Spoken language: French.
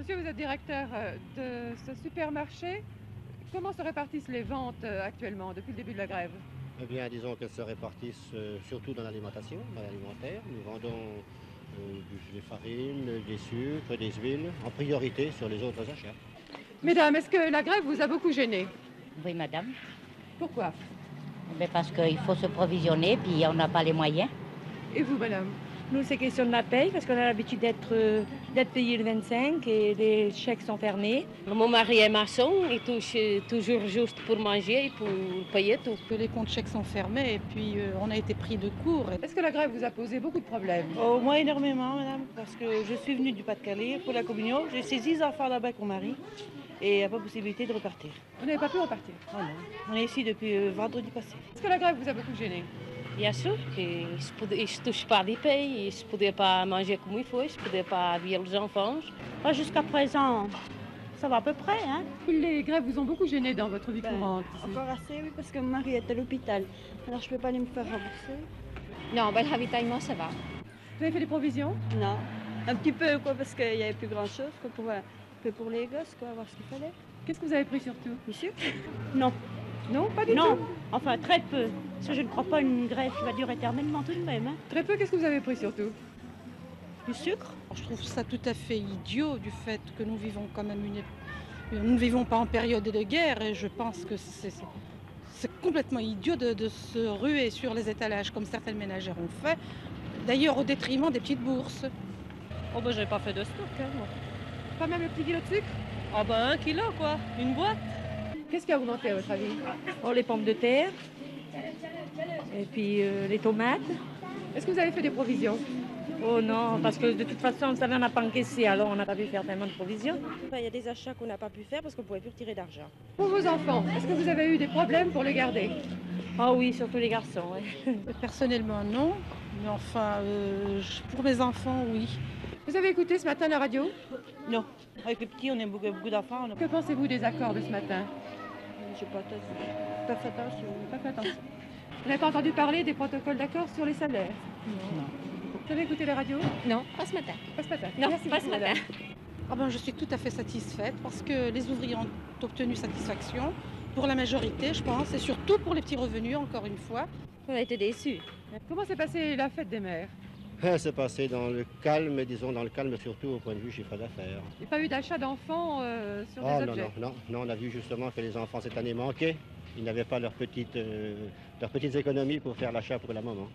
Monsieur, vous êtes directeur euh, de ce supermarché. Comment se répartissent les ventes euh, actuellement depuis le début de la grève? Eh bien, disons qu'elles se répartissent euh, surtout dans l'alimentation, dans l'alimentaire. Nous vendons euh, des farines, des sucres, des huiles, en priorité sur les autres achats. Mesdames, est-ce que la grève vous a beaucoup gêné Oui, madame. Pourquoi? Mais parce qu'il faut se provisionner, puis on n'a pas les moyens. Et vous, madame? Nous, c'est question de la paye parce qu'on a l'habitude d'être euh, d'être payé le 25 et les chèques sont fermés. Mon mari est maçon, il touche euh, toujours juste pour manger et pour payer tout. que les comptes chèques sont fermés et puis euh, on a été pris de court. Est-ce que la grève vous a posé beaucoup de problèmes? Au moins énormément, madame, parce que je suis venue du Pas-de-Calais pour la communion. J'ai ces 10 enfants là-bas avec mon mari et il n'y a pas possibilité de repartir. Vous n'avez pas pu repartir? Ah non. On est ici depuis euh, vendredi passé. Est-ce que la grève vous a beaucoup gêné Bien sûr qu'ils ne touchent pas des payes, ils ne pouvaient pas manger comme il faut, ils ne pouvaient pas habiller les enfants. Jusqu'à présent, ça va à peu près. Hein? Les grèves vous ont beaucoup gêné dans votre vie Ben, courante Encore assez, oui, parce que mon mari est à l'hôpital. Alors je peux pas aller me faire rembourser? Non, ben, le ravitaillement, ça va. Vous avez fait des provisions? Non. Un petit peu, quoi, parce qu'il n'y avait plus grand-chose, quoi, pour, un peu pour les gosses, quoi, voir ce qu'il fallait. Qu'est-ce que vous avez pris surtout? Du sucre? Non, Non, pas du non, tout. enfin très peu. Parce que je ne crois pas une grève qui va durer éternellement tout de même. hein. Très peu, qu'est-ce que vous avez pris surtout Du sucre Je trouve ça tout à fait idiot du fait que nous vivons quand même une... Nous ne vivons pas en période de guerre et je pense que c'est... complètement idiot de, de se ruer sur les étalages comme certaines ménagères ont fait, d'ailleurs au détriment des petites bourses. Oh ben j'ai pas fait de stock. Hein, moi. Pas même le petit kilo de sucre? Ah ben un kilo quoi, une boîte. Qu'est-ce qui a augmenté à votre avis? Oh les pommes de terre. Et puis euh, les tomates. Est-ce que vous avez fait des provisions? Oh non, parce que de toute façon, on savait on n'a pas encaissé, alors on n'a pas pu faire tellement de provisions. Il y a des achats qu'on n'a pas pu faire parce qu'on ne pouvait plus retirer d'argent. Pour vos enfants, est-ce que vous avez eu des problèmes pour les garder? Ah oui, surtout les garçons. ouais. Personnellement, non, mais enfin, euh, pour mes enfants, oui. Vous avez écouté ce matin la radio? Non. Avec les petits, on a beaucoup, beaucoup d'enfants. a- Que pensez-vous des accords de ce matin? Je sais pas, pas fait attention. Pas fait attention. Vous n'avez pas entendu parler des protocoles d'accord sur les salaires? Non. Vous avez écouté la radio? Non, pas ce matin. Pas ce matin. Non, Merci pas beaucoup, ce matin. Ah ben, je suis tout à fait satisfaite parce que les ouvriers ont obtenu satisfaction pour la majorité, je pense, et surtout pour les petits revenus, encore une fois. On a été déçus. Comment s'est passée la fête des mères? Ah, C'est passé dans le calme, disons dans le calme surtout au point de vue chiffre d'affaires. Il n'y a pas eu d'achat d'enfants euh, sur Ah des non, objets non, non, non, on a vu justement que les enfants cette année manquaient. Ils n'avaient pas leurs petites, euh, leurs petites économies pour faire l'achat pour la maman.